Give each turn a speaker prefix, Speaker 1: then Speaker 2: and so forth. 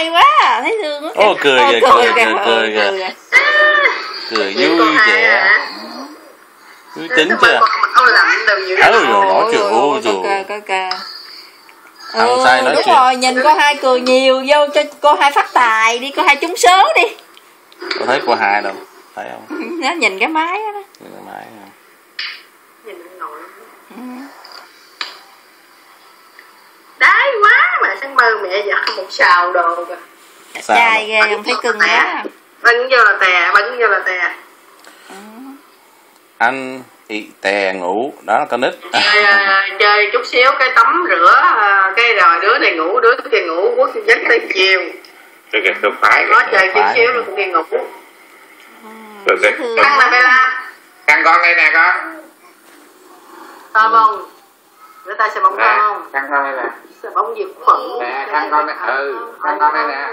Speaker 1: hay quá à, thấy thương quá
Speaker 2: Ô, cười kìa,
Speaker 1: Ô,
Speaker 2: cười kìa, cười kìa. cười vui vẻ vui tính chưa Ừ, rồi, nói chuyện,
Speaker 1: kìa.
Speaker 2: Ăn
Speaker 1: Ừ,
Speaker 2: say nói
Speaker 1: đúng
Speaker 2: chuyện.
Speaker 1: rồi nhìn cô hai cười nhiều vô cho cô hai phát tài đi cô hai trúng số đi
Speaker 2: có thấy cô hai đâu thấy không
Speaker 1: nó nhìn cái máy đó.
Speaker 2: Nhìn cái máy.
Speaker 3: Nhìn nội. Sáng mơ mẹ giặt một xào đồ
Speaker 1: đẹp
Speaker 2: Sao
Speaker 1: trai ghê không thấy cưng quá.
Speaker 3: Bắn vô là tè, bắn vô là tè.
Speaker 2: ăn ị tè ngủ đó là con nít.
Speaker 3: Chơi, chơi chút xíu cái tắm rửa à, cái rồi đứa này ngủ đứa kia ngủ quất giấc tới chiều.
Speaker 4: Cái kìa, tôi phải
Speaker 3: nó chơi chút xíu rồi cũng đi ngủ.
Speaker 4: Rồi
Speaker 1: thương
Speaker 3: ăn là. Bella.
Speaker 4: Căng con đây nè con.
Speaker 3: Tao bông người ta sẽ bóng
Speaker 4: Nè,
Speaker 3: không
Speaker 4: căng con đây nè.
Speaker 3: Sẽ bóng diệt khuẩn.
Speaker 4: Nè, khăn con này, ừ, khăn con đây nè.